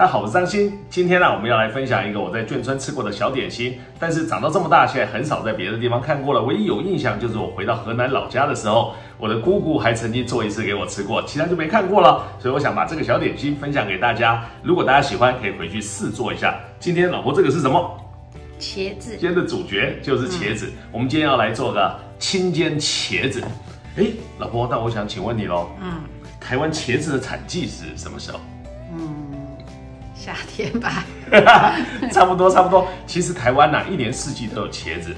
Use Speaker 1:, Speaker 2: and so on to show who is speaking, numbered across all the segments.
Speaker 1: 大家好，我是张鑫。今天呢，我们要来分享一个我在眷村吃过的小点心，但是长到这么大，现在很少在别的地方看过了。唯一有印象就是我回到河南老家的时候，我的姑姑还曾经做一次给我吃过，其他就没看过了。所以我想把这个小点心分享给大家。如果大家喜欢，可以回去试做一下。今天老婆这个是什么？
Speaker 2: 茄子。
Speaker 1: 今天的主角就是茄子。我们今天要来做个清煎茄子。哎，老婆，那我想请问你喽。嗯。台湾茄子的产季是什么时候？嗯。
Speaker 2: 夏天吧，
Speaker 1: 差不多差不多。其实台湾呐，一年四季都有茄子。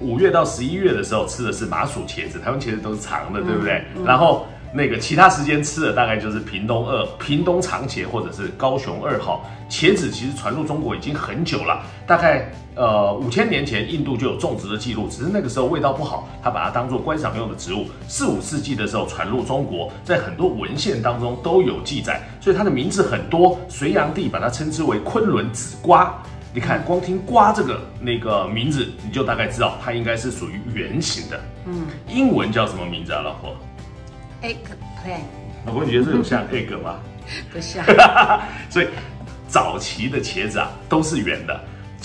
Speaker 1: 五月到十一月的时候吃的是麻薯茄子，台湾茄子都是长的，对不对？然后。那个其他时间吃的大概就是屏东二、屏东长茄或者是高雄二号茄子，其实传入中国已经很久了，大概呃五千年前印度就有种植的记录，只是那个时候味道不好，他把它当做观赏用的植物。四五世纪的时候传入中国，在很多文献当中都有记载，所以它的名字很多。隋炀帝把它称之为昆仑紫瓜，你看光听瓜这个那个名字，你就大概知道它应该是属于圆形的。嗯，英文叫什么名字啊，老婆
Speaker 2: ？eggplant，
Speaker 1: 老公，你觉得这种像 egg 吗？
Speaker 2: 不像。
Speaker 1: 所以早期的茄子啊都是圆的。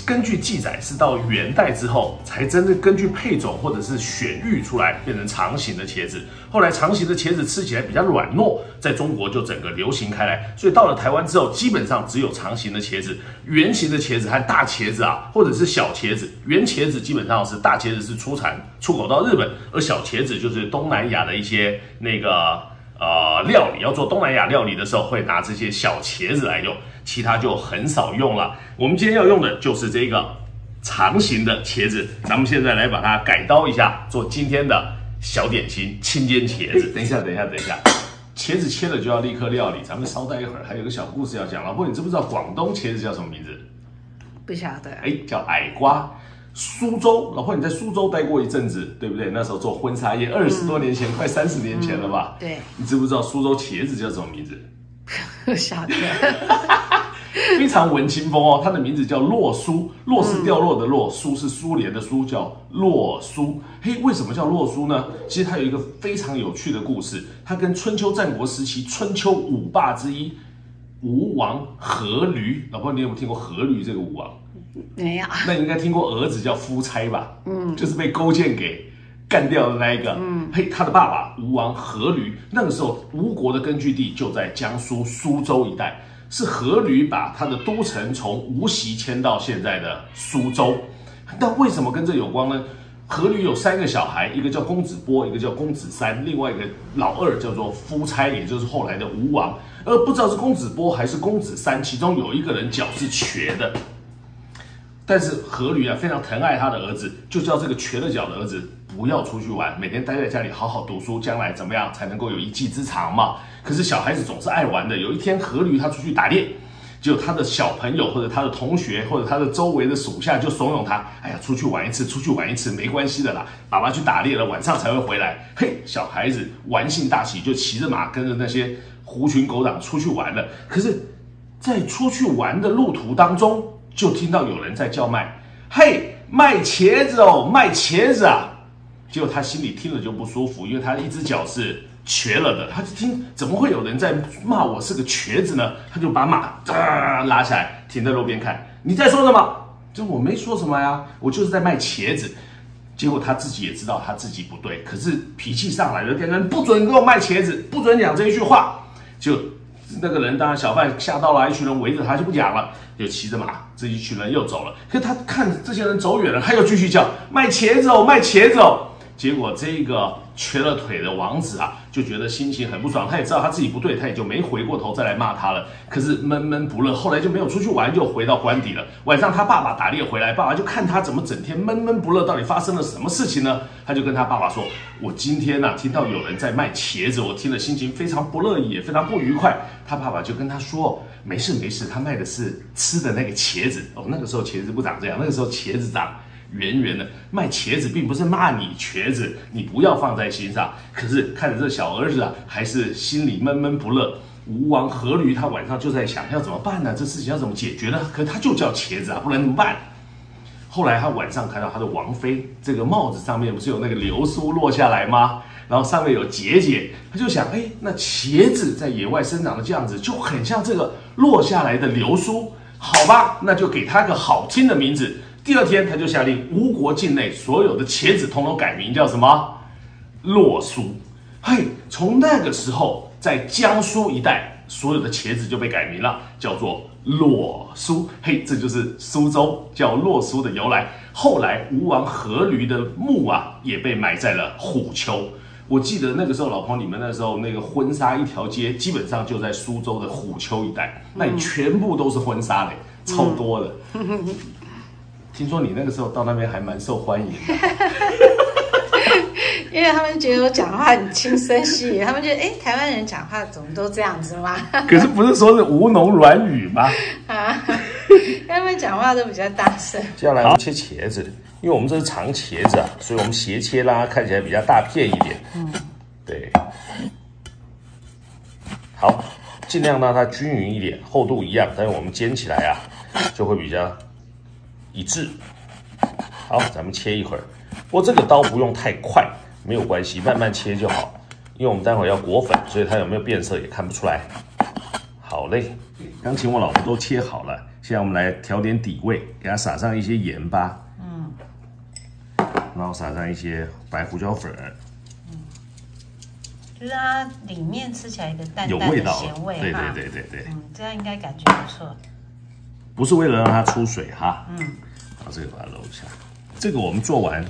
Speaker 1: 根据记载，是到元代之后才真正根据配种或者是选育出来变成长形的茄子。后来长形的茄子吃起来比较软糯，在中国就整个流行开来。所以到了台湾之后，基本上只有长形的茄子，圆形的茄子和大茄子啊，或者是小茄子。圆茄子基本上是大茄子是出产出口到日本，而小茄子就是东南亚的一些那个。呃，料理要做东南亚料理的时候，会拿这些小茄子来用，其他就很少用了。我们今天要用的就是这个长形的茄子，咱们现在来把它改刀一下，做今天的小点心——青煎茄子。等一下，等一下，等一下，茄子切了就要立刻料理，咱们稍待一会儿，还有个小故事要讲。老婆，你知不知道广东茄子叫什么名字？
Speaker 2: 不晓得。
Speaker 1: 哎，叫矮瓜。苏州，老婆，你在苏州待过一阵子，对不对？那时候做婚纱业，二十多年前，快三十年前了吧？
Speaker 2: 对。
Speaker 1: 你知不知道苏州茄子叫什么名字？
Speaker 2: 不晓得。
Speaker 1: 非常文青风哦，它的名字叫洛苏，洛是掉落的洛，苏是苏联的苏，叫洛苏。嘿，为什么叫洛苏呢？其实它有一个非常有趣的故事，它跟春秋战国时期春秋五霸之一吴王阖闾，老婆，你有没有听过阖闾这个吴王？
Speaker 2: 没有，
Speaker 1: 那你应该听过儿子叫夫差吧？嗯，就是被勾践给干掉的那一个。嗯，嘿，他的爸爸吴王阖闾，那个时候吴国的根据地就在江苏苏州一带，是阖闾把他的都城从无锡迁到现在的苏州。但为什么跟这有关呢？阖闾有三个小孩，一个叫公子波，一个叫公子三，另外一个老二叫做夫差，也就是后来的吴王。而不知道是公子波还是公子三，其中有一个人脚是瘸的。但是阖闾啊非常疼爱他的儿子，就叫这个瘸了脚的儿子不要出去玩，每天待在家里好好读书，将来怎么样才能够有一技之长嘛？可是小孩子总是爱玩的。有一天阖闾他出去打猎，就他的小朋友或者他的同学或者他的周围的属下就怂恿他：哎呀，出去玩一次，出去玩一次没关系的啦，爸爸去打猎了，晚上才会回来。嘿，小孩子玩性大起，就骑着马跟着那些狐群狗党出去玩了。可是，在出去玩的路途当中，就听到有人在叫卖，嘿，卖茄子哦，卖茄子啊！结果他心里听了就不舒服，因为他一只脚是瘸了的，他就听怎么会有人在骂我是个瘸子呢？他就把马拉起来，停在路边看，你在说什么？就我没说什么呀，我就是在卖茄子。结果他自己也知道他自己不对，可是脾气上来了，店人不准给我卖茄子，不准讲这一句话，就。那个人当然小贩吓到了，一群人围着他就不讲了，就骑着马，这一群人又走了。可他看这些人走远了，他又继续叫卖茄子哦，卖茄子哦。结果这个瘸了腿的王子啊，就觉得心情很不爽，他也知道他自己不对，他也就没回过头再来骂他了。可是闷闷不乐，后来就没有出去玩，就回到官邸了。晚上他爸爸打猎回来，爸爸就看他怎么整天闷闷不乐，到底发生了什么事情呢？他就跟他爸爸说：“我今天呢听到有人在卖茄子，我听了心情非常不乐意，也非常不愉快。”他爸爸就跟他说：“没事没事，他卖的是吃的那个茄子哦。那个时候茄子不长这样，那个时候茄子长。”圆圆的卖茄子，并不是骂你瘸子，你不要放在心上。可是看着这小儿子啊，还是心里闷闷不乐。吴王阖闾他晚上就在想，要怎么办呢？这事情要怎么解决呢？可他就叫茄子啊，不然怎么办？后来他晚上看到他的王妃这个帽子上面不是有那个流苏落下来吗？然后上面有结节，他就想，哎，那茄子在野外生长的这样子，就很像这个落下来的流苏，好吧，那就给他个好听的名字。第二天，他就下令吴国境内所有的茄子统统改名叫什么？洛苏。嘿，从那个时候，在江苏一带，所有的茄子就被改名了，叫做洛苏。嘿，这就是苏州叫洛苏的由来。后来，吴王阖闾的墓啊，也被埋在了虎丘。我记得那个时候，老婆，你们那时候那个婚纱一条街，基本上就在苏州的虎丘一带，那里全部都是婚纱嘞，超多的。听说你那个时候到那边还蛮受欢迎的，
Speaker 2: 因为他们觉得我讲话很轻声细语，他们觉得哎，台湾人讲话怎么都这样子吗？
Speaker 1: 可是不是说是吴侬软语吗？
Speaker 2: 啊，他们讲话都比较大声。
Speaker 1: 接下来我们切茄子。因为我们这是长茄子啊，所以我们斜切啦，看起来比较大片一点。嗯，对。好，尽量让它均匀一点，厚度一样，但是我们煎起来啊，就会比较一致。好，咱们切一会儿。不过这个刀不用太快，没有关系，慢慢切就好。因为我们待会儿要裹粉，所以它有没有变色也看不出来。好嘞，刚请我老婆都切好了，现在我们来调点底味，给它撒上一些盐巴。然后撒上一些白胡椒粉，嗯，
Speaker 2: 就是它里面吃起来一个淡淡的咸味，
Speaker 1: 对对对对对，
Speaker 2: 嗯，这样应该感觉不错。
Speaker 1: 不是为了让它出水哈，嗯，把这个把它揉一下。这个我们做完，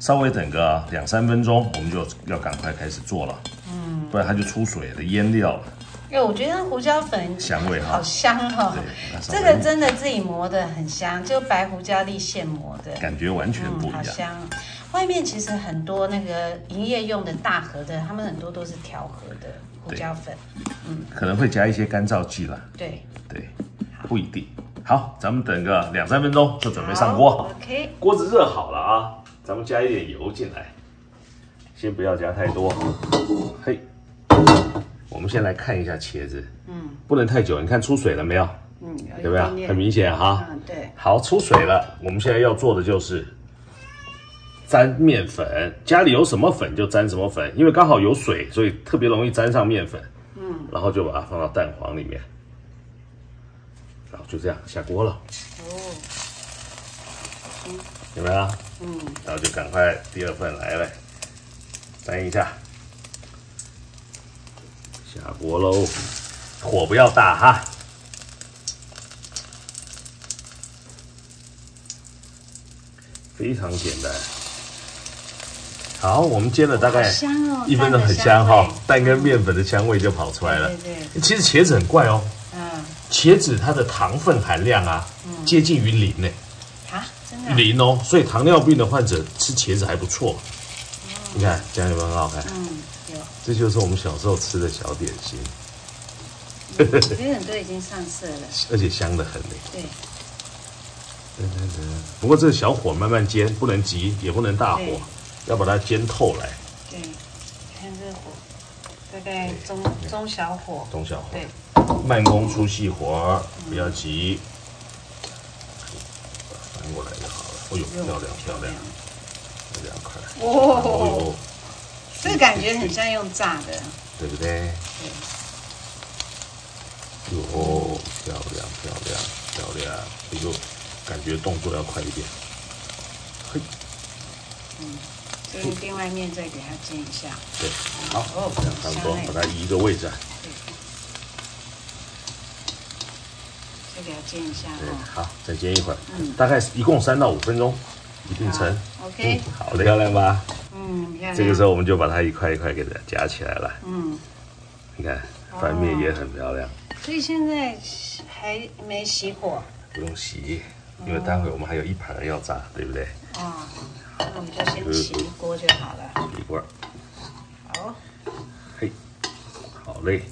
Speaker 1: 稍微等个两三分钟，我们就要赶快开始做了，嗯，不然它就出水了，腌掉了。
Speaker 2: 哎，我觉得胡椒粉
Speaker 1: 香味
Speaker 2: 好香哈，这个真的自己磨的很香，就白胡椒粒现磨的，
Speaker 1: 感觉完全不一样。好
Speaker 2: 香，外面其实很多那个营业用的大盒的，他们很多都是调和的胡椒粉，
Speaker 1: 嗯，可能会加一些干燥剂啦。
Speaker 2: 对。
Speaker 1: 对，不一定。好，咱们等个两三分钟就准备上锅。
Speaker 2: OK，
Speaker 1: 锅子热好了啊，咱们加一点油进来，先不要加太多。嘿。我们先来看一下茄子，嗯，不能太久，你看出水了没有？嗯，有没有？很明显哈。
Speaker 2: 嗯，对。
Speaker 1: 好，出水了。我们现在要做的就是沾面粉，家里有什么粉就沾什么粉，因为刚好有水，所以特别容易沾上面粉。嗯。然后就把它放到蛋黄里面，然后就这样下锅了。哦。有没有？嗯。然后就赶快第二份来了，翻一下。下锅喽，火不要大哈，非常简单。好，我们煎了大概一分钟，很香哈，蛋跟面粉的香味就跑出来了。对对。其实茄子很怪哦，嗯，茄子它的糖分含量啊，接近于零呢。
Speaker 2: 啊，真的？
Speaker 1: 零哦，所以糖尿病的患者吃茄子还不错。你看这样有没有很好看？嗯。有这就是我们小时候吃的小点心，
Speaker 2: 我觉得都已经上色了，
Speaker 1: 而且香的很嘞。
Speaker 2: 对，
Speaker 1: 不过这个小火慢慢煎，不能急，也不能大火，要把它煎透来。
Speaker 2: 对，看这火，大概中中小火，
Speaker 1: 中小火，
Speaker 2: 对，
Speaker 1: 慢工出细活，不要急。翻过来就好了。哦呦，漂亮漂亮，两块。
Speaker 2: 哦。这个感觉很像用炸的，
Speaker 1: 对不对？对。哟，漂亮漂亮漂亮！哎呦，感觉动作要快一点。
Speaker 2: 嘿。嗯，所以另外一面再给它煎一下。
Speaker 1: 对，好，这样差不多，把它移一个位置。对。
Speaker 2: 再给它煎一下。对，
Speaker 1: 好，再煎一会儿。嗯。大概一共三到五分钟，一定成。
Speaker 2: OK。
Speaker 1: 好的，漂亮吧？嗯，漂亮这个时候我们就把它一块一块给它夹起来了。嗯，你看翻面也很漂亮。
Speaker 2: 所以现在还没熄火？
Speaker 1: 不用洗，因为待会我们还有一盘要炸，对不对？
Speaker 2: 啊，那我们就先起一锅就好了。起锅。好。
Speaker 1: 嘿，好嘞，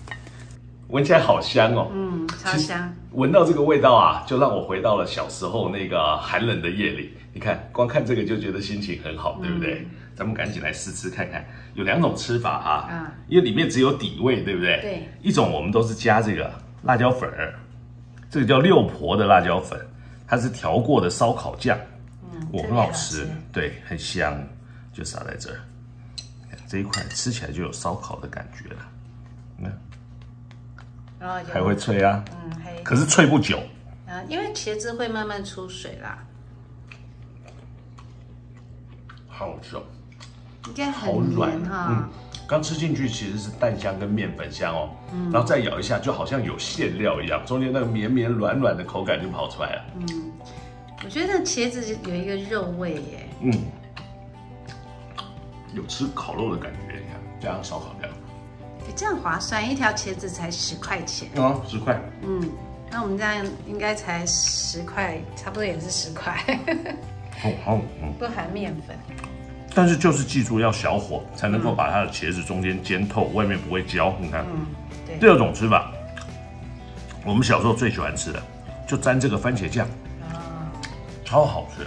Speaker 1: 闻起来好香哦。
Speaker 2: 嗯，超香。
Speaker 1: 闻到这个味道啊，就让我回到了小时候那个寒冷的夜里。你看，光看这个就觉得心情很好，对不对？咱们赶紧来试吃看看，有两种吃法啊，嗯，因为里面只有底味，对不对？
Speaker 2: 对。
Speaker 1: 一种我们都是加这个辣椒粉儿，这个叫六婆的辣椒粉，它是调过的烧烤酱，嗯，哇，
Speaker 2: 特别好
Speaker 1: 很好吃
Speaker 2: 吃，
Speaker 1: 对，很香，就撒在这儿。看这一块吃起来就有烧烤的感觉了，那
Speaker 2: 然后
Speaker 1: 还会脆啊，
Speaker 2: 嗯，还
Speaker 1: 可是脆不久。
Speaker 2: 啊，因为茄子会慢慢出水啦，
Speaker 1: 好好吃哦，
Speaker 2: 应该
Speaker 1: 好
Speaker 2: 很
Speaker 1: 软
Speaker 2: 黏哈。
Speaker 1: 嗯，刚吃进去其实是蛋香跟面粉香哦，然后再咬一下，就好像有馅料一样，中间那个绵绵软软的口感就跑出来了。
Speaker 2: 我觉得茄子有一个肉味耶，
Speaker 1: 嗯，有吃烤肉的感觉，你看加上烧烤料，
Speaker 2: 诶这样划算，一条茄子才十块钱。
Speaker 1: 哦，十块，
Speaker 2: 嗯，那我们这样应该才十块，差不多也是十块，
Speaker 1: 好 好，嗯。
Speaker 2: 不含面粉。
Speaker 1: 但是就是记住要小火才能够把它的茄子中间煎透，外面不会焦。你看，
Speaker 2: 嗯，对。
Speaker 1: 第二种吃法，我们小时候最喜欢吃的，就沾这个番茄酱，
Speaker 2: 啊，
Speaker 1: 超好吃。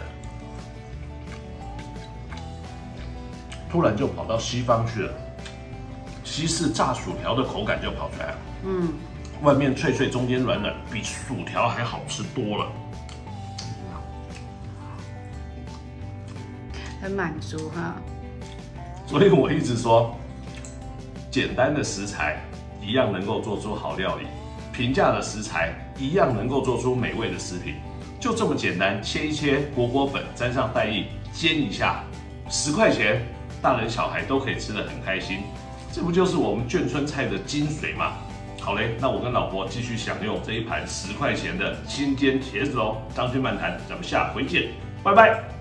Speaker 1: 突然就跑到西方去了，西式炸薯条的口感就跑出来了。
Speaker 2: 嗯，
Speaker 1: 外面脆脆，中间软软，比薯条还好吃多了。
Speaker 2: 很满足哈。
Speaker 1: 所以我一直说，简单的食材一样能够做出好料理，平价的食材一样能够做出美味的食品，就这么简单，切一切裹裹粉，沾上蛋液，煎一下，十块钱，大人小孩都可以吃得很开心。这不就是我们眷村菜的精髓吗？好嘞，那我跟老婆继续享用这一盘十块钱的新煎茄子哦。张军漫谈，咱们下回见，拜拜。